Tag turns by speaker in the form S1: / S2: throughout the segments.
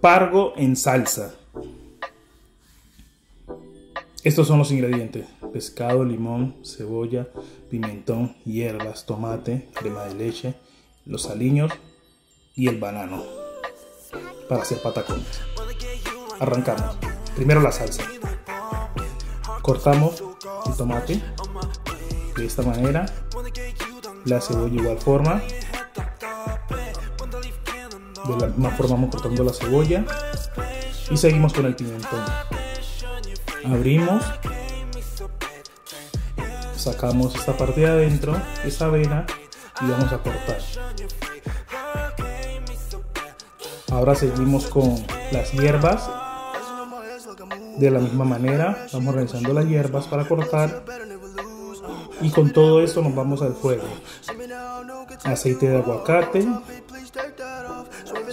S1: Pargo en salsa. Estos son los ingredientes. Pescado, limón, cebolla, pimentón, hierbas, tomate, crema de leche, los aliños y el banano para hacer patacones. Arrancamos. Primero la salsa. Cortamos el tomate de esta manera. La cebolla igual forma. De la misma forma vamos cortando la cebolla. Y seguimos con el pimentón. Abrimos. Sacamos esta parte de adentro, esa avena, y vamos a cortar. Ahora seguimos con las hierbas. De la misma manera, vamos organizando las hierbas para cortar. Y con todo eso nos vamos al fuego. Aceite de aguacate.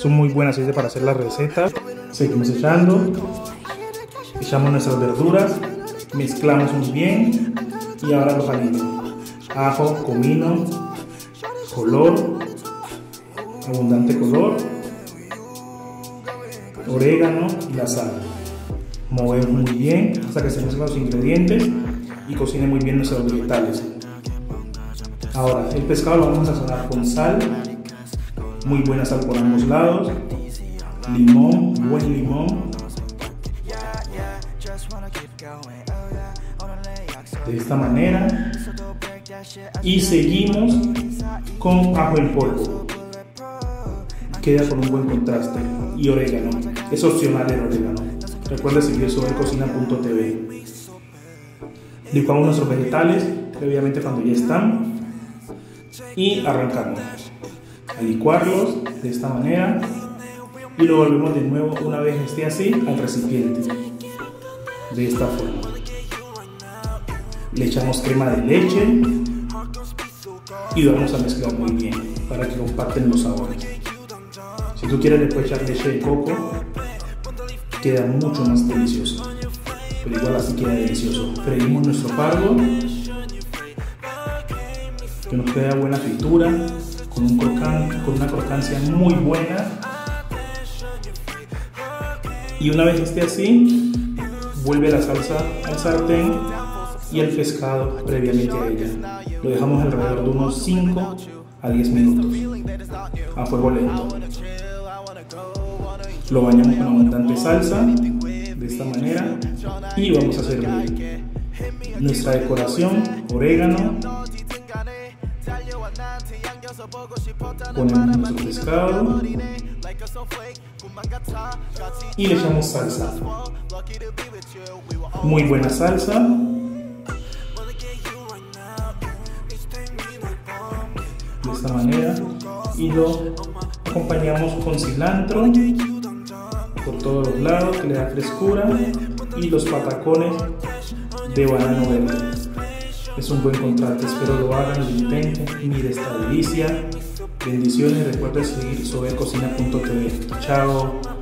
S1: Es un muy buen aceite para hacer las recetas. Seguimos echando. Echamos nuestras verduras. Mezclamos muy bien. Y ahora los aliños. Ajo, comino, color, abundante color orégano y la sal. Movemos muy bien hasta que se mezclen los ingredientes y cocine muy bien nuestros vegetales. Ahora, el pescado lo vamos a sazonar con sal, muy buena sal por ambos lados, limón, buen limón. De esta manera. Y seguimos con ajo en polvo. Queda con un buen contraste. Y orégano. Es opcional el orégano. Recuerda seguir sobre cocina.tv. Licuamos nuestros vegetales previamente cuando ya están y arrancamos a de esta manera. Y lo volvemos de nuevo una vez esté así al recipiente. De esta forma. Le echamos crema de leche. Y lo vamos a mezclar muy bien para que comparten los sabores. Si tú quieres le puedes echar leche de coco. Queda mucho más delicioso. Pero igual así queda delicioso. Freímos nuestro pargo. Que nos queda buena fritura, con, un con una crocancia muy buena. Y una vez esté así, vuelve la salsa al sartén y el pescado previamente a ella. Lo dejamos alrededor de unos 5 a 10 minutos a fuego lento. Lo bañamos con abundante salsa de esta manera y vamos a servir nuestra decoración, orégano, ponemos nuestro pescado y le echamos salsa. Muy buena salsa. De esta manera y lo acompañamos con cilantro por todos los lados que le da frescura y los patacones de banano verde es un buen contrato. Espero lo hagan, lo intenten. Mire esta delicia. Bendiciones. Recuerda seguir sobrecocina.tv. Chao.